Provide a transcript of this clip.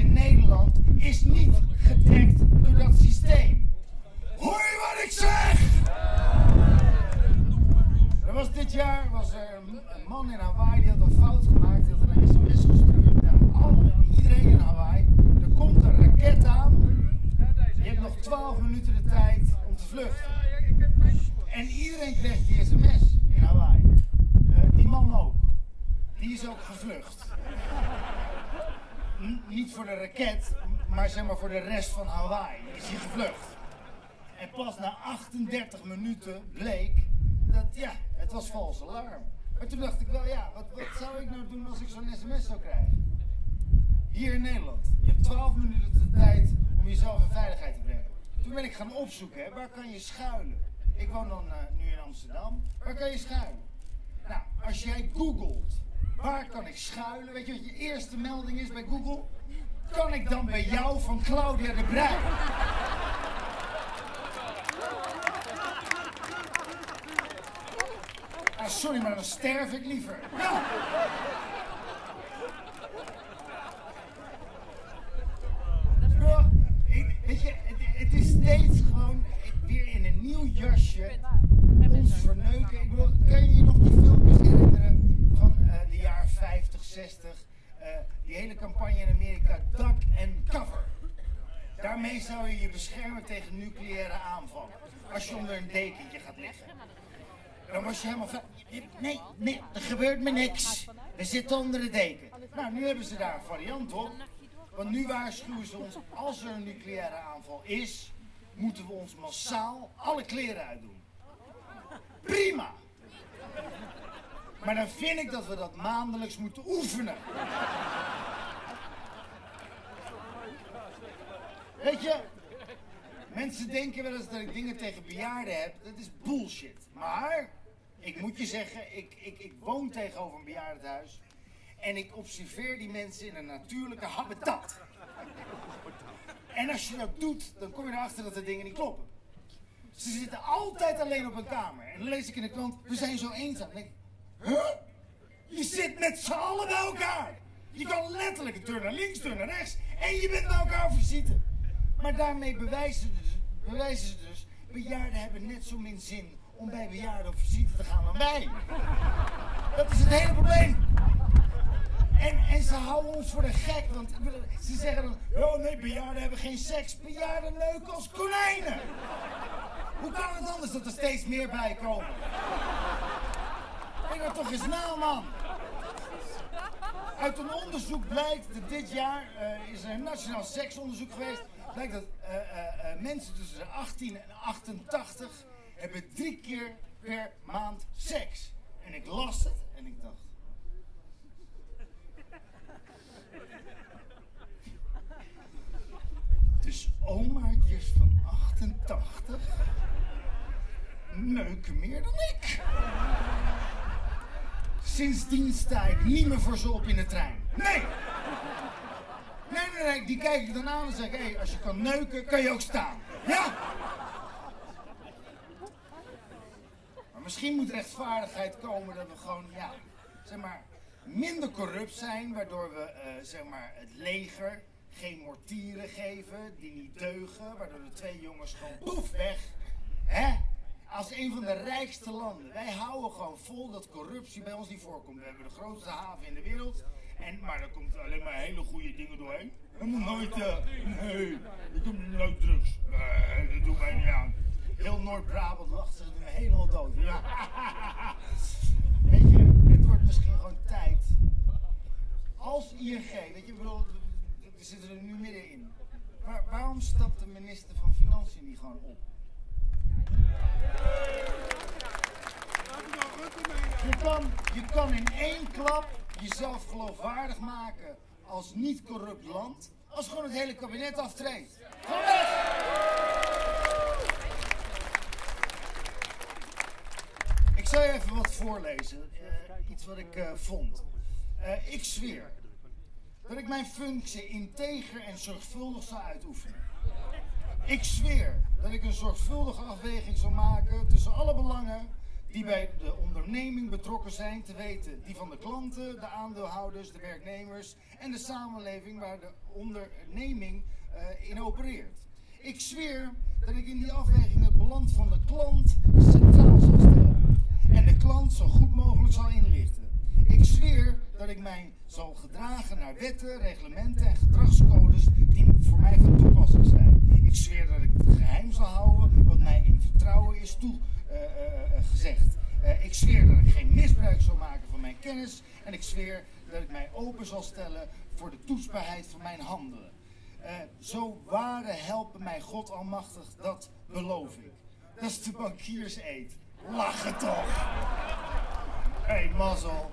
in Nederland is niet gedekt door dat systeem. Hoor je wat ik zeg? Er was dit jaar was er een, man in Hawaii die had een fout gemaakt. Die had een sms gestuurd naar alle, iedereen in Hawaii. Er komt een raket aan. Je hebt nog 12 minuten de tijd om te vluchten. En iedereen kreeg die sms in Hawaii. Eh, die man ook. Die is ook gevlucht. Niet voor de raket, maar zeg maar voor de rest van Hawaii is hij gevlucht. En pas na 38 minuten bleek dat, ja, het was vals alarm. Maar toen dacht ik wel, ja, wat, wat zou ik nou doen als ik zo'n sms zou krijgen? Hier in Nederland. Je hebt 12 minuten de tijd om jezelf in veiligheid te brengen. Toen ben ik gaan opzoeken, waar kan je schuilen? Ik woon dan eh, nu in Amsterdam. Waar kan je schuilen? Nou, als jij googelt, waar kan ik schuilen? Weet je wat je eerste melding is bij Google? Kan ik dan bij jou van Claudia de Brij? Ah, sorry, maar dan sterf ik liever. Bro, weet je, het, het is steeds gewoon weer in een nieuw jasje ons verneuken. Ik bedoel, kan je je nog die filmpjes herinneren van eh, de jaren 50, 60? eh, die hele campagne in Amerika, Duck and Cover. Daarmee zou je je beschermen tegen nucleaire aanvallen. Als je onder een dekentje gaat liggen. Dan was je helemaal van, nee, nee, er gebeurt me niks. We zitten onder de deken. Nou, nu hebben ze daar een variant op. Want nu waarschuwen ze ons, als er een nucleaire aanval is, moeten we ons massaal alle kleren uitdoen. Prima! Maar dan vind ik dat we dat maandelijks moeten oefenen. Weet je, mensen denken wel eens dat ik dingen tegen bejaarden heb. Dat is bullshit. Maar, ik moet je zeggen, ik, ik, ik woon tegenover een bejaardenhuis. En ik observeer die mensen in een natuurlijke habitat. En als je dat doet, dan kom je erachter dat de dingen niet kloppen. Ze zitten altijd alleen op een kamer. En dan lees ik in de krant, we zijn zo eenzaam. Dan denk huh? Je zit met z'n allen bij elkaar. Je kan letterlijk een deur naar links, deur naar rechts. En je bent bij elkaar op visite. Maar daarmee bewijzen ze dus, bewijzen ze dus, bejaarden hebben net zo min zin om bij bejaarden op visite te gaan dan wij. Dat is het hele probleem. En, en ze houden ons voor de gek, want ze zeggen dan, oh nee, bejaarden hebben geen seks. Bejaarden neuken als konijnen. Hoe kan het anders dat er steeds meer bij komen? Denk dat toch eens na, man. Uit een onderzoek blijkt dat dit jaar eh, is er een nationaal seksonderzoek geweest. Blijkt dat eh, eh, mensen tussen de 18 en 88 hebben drie keer per maand seks. En ik las het en ik dacht. Dus omaatjes van 88 neuken meer dan ik. Sindsdien sta ik niet meer voor ze op in de trein. Nee! Nee, nee, nee, die kijk ik dan aan en zeg: hé, hey, als je kan neuken, kan je ook staan. Ja? Maar misschien moet rechtvaardigheid komen dat we gewoon, ja, zeg maar, minder corrupt zijn, waardoor we, eh, zeg maar, het leger geen mortieren geven die niet deugen, waardoor de twee jongens gewoon poef weg. Hè? Als een van de rijkste landen. Wij houden gewoon vol dat corruptie bij ons niet voorkomt. We hebben de grootste haven in de wereld. En, maar er komt alleen maar hele goede dingen doorheen. Er moet nooit, eh, nee, er komt nooit drugs. Nee, dat doen wij niet aan. Heel Noord-Brabant lacht er helemaal dood. Weet je, het wordt misschien gewoon tijd. Als ING, weet je, bedoel, we zitten er nu middenin. Maar waarom stapt de minister van Financiën niet gewoon op? Je kan, je kan in één klap jezelf geloofwaardig maken als niet corrupt land, als gewoon het hele kabinet aftreedt. Ik zal je even wat voorlezen, eh, iets wat ik eh, vond. Eh, ik zweer dat ik mijn functie integer en zorgvuldig zal uitoefenen. Ik zweer dat ik een zorgvuldige afweging zal maken tussen alle belangen, die bij de onderneming betrokken zijn, te weten die van de klanten, de aandeelhouders, de werknemers en de samenleving waar de onderneming uh, in opereert. Ik zweer dat ik in die afweging het belang van de klant centraal zal stellen en de klant zo goed mogelijk zal inlichten. Mij zal gedragen naar wetten, reglementen en gedragscodes die voor mij van toepassing zijn. Ik zweer dat ik het geheim zal houden wat mij in vertrouwen is toegezegd. Uh, uh, ik zweer dat ik geen misbruik zal maken van mijn kennis en ik zweer dat ik mij open zal stellen voor de toetsbaarheid van mijn handelen. Zo ware helpen mij God Almachtig, dat beloof ik. Dat is de bankierseed. Lachen toch! Hey, mazzel.